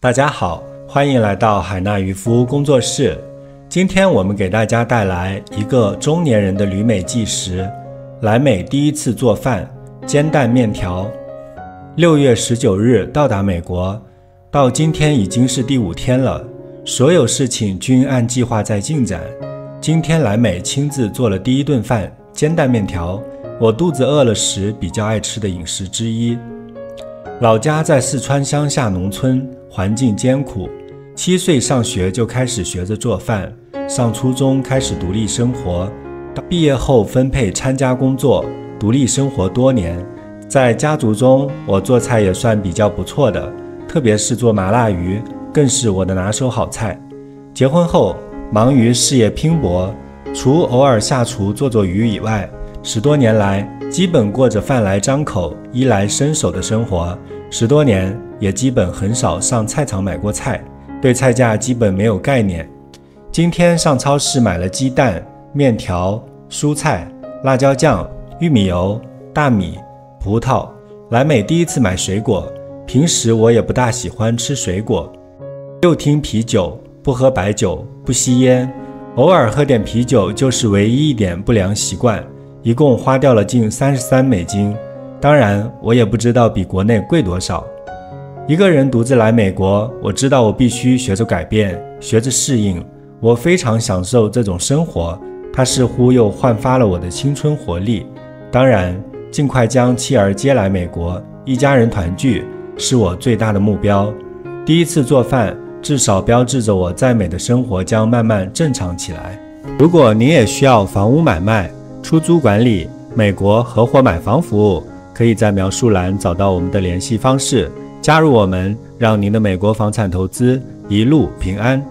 大家好，欢迎来到海纳渔夫工作室。今天我们给大家带来一个中年人的旅美纪实。来美第一次做饭，煎蛋面条。六月十九日到达美国，到今天已经是第五天了，所有事情均按计划在进展。今天来美亲自做了第一顿饭，煎蛋面条，我肚子饿了时比较爱吃的饮食之一。老家在四川乡下农村。环境艰苦，七岁上学就开始学着做饭，上初中开始独立生活，毕业后分配参加工作，独立生活多年。在家族中，我做菜也算比较不错的，特别是做麻辣鱼，更是我的拿手好菜。结婚后，忙于事业拼搏，除偶尔下厨做做鱼以外，十多年来基本过着饭来张口、衣来伸手的生活。十多年也基本很少上菜场买过菜，对菜价基本没有概念。今天上超市买了鸡蛋、面条、蔬菜、辣椒酱、玉米油、大米、葡萄。来美第一次买水果，平时我也不大喜欢吃水果。又听啤酒，不喝白酒，不吸烟，偶尔喝点啤酒就是唯一一点不良习惯。一共花掉了近三十三美金。当然，我也不知道比国内贵多少。一个人独自来美国，我知道我必须学着改变，学着适应。我非常享受这种生活，它似乎又焕发了我的青春活力。当然，尽快将妻儿接来美国，一家人团聚是我最大的目标。第一次做饭，至少标志着我在美的生活将慢慢正常起来。如果您也需要房屋买卖、出租管理、美国合伙买房服务，可以在描述栏找到我们的联系方式，加入我们，让您的美国房产投资一路平安。